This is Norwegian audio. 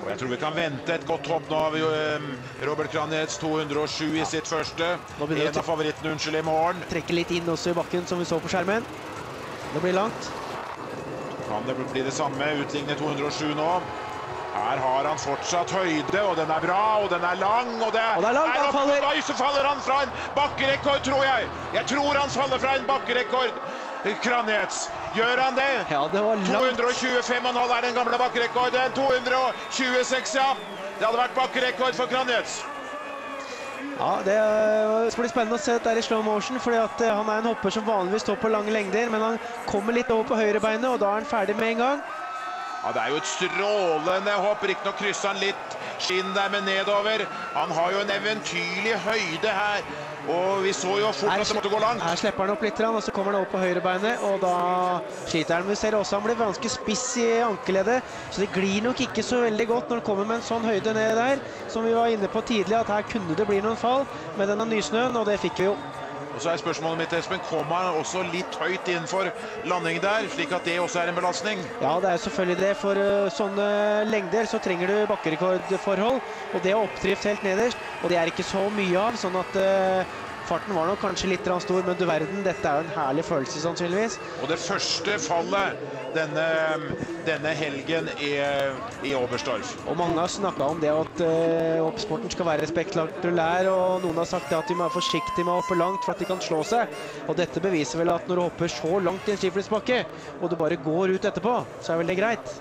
Og jeg tror vi kan vente et godt hopp nå av eh, Robert Kranjets 207 i sitt første. En av favorittene, unnskyld, i morgen. Trekker litt inn også i bakken, som vi så på skjermen. Det blir langt. Kan det bli det samme? Utligne 207 nå. Her har han fortsatt høyde, og den er bra, og den er lang, og det Og det er langt, oppe faller. så faller han fra en bakkerekord, tror jeg. Jeg tror han faller fra en bakkerekord. Kranjets. Gjør han det? Ja, det var langt. 225,5 er den gamle bakkerekorden. 226, ja. Det hadde vært bakkerekord for Kranjets. Ja, det øh, blir spennende å se dette i slow motion, fordi øh, han er en hopper som vanligvis står på lange lengder, men han kommer litt over på høyrebeinet, og da er han ferdig med en gang. Ja, Det er jo et strålende hopp. Riktignok krysser han litt skinn der, men nedover. Han har jo en eventyrlig høyde her. Og vi så jo fort at det måtte gå langt. Her slipper han opp litt, og så kommer han opp på høyrebeinet, og da sliter han. Vi ser også han blir ganske spiss i ankeleddet, så det glir nok ikke så veldig godt når han kommer med en sånn høyde ned der. Som vi var inne på tidlig, at her kunne det bli noen fall med denne nysnøen, og det fikk vi jo. Og så er spørsmålet mitt, Espen, kommer han også litt høyt innenfor landing der, slik at det også er en belastning? Ja, det er selvfølgelig det. For uh, sånne lengder så trenger du bakkerekordforhold. Og det er oppdrift helt nederst, og det er ikke så mye av. Sånn at uh, farten var nok kanskje litt stor, men du verden, dette er jo en herlig følelse sannsynligvis. Og det første fallet denne, denne helgen i, i Oberstdorf. Og mange har snakka om det at uh, hoppsporten skal være spektakulær, og noen har sagt at de må være forsiktige med å hoppe langt for at de kan slå seg. Og dette beviser vel at når du hopper så langt i en skiflytsbakke, og du bare går ut etterpå, så er vel det greit.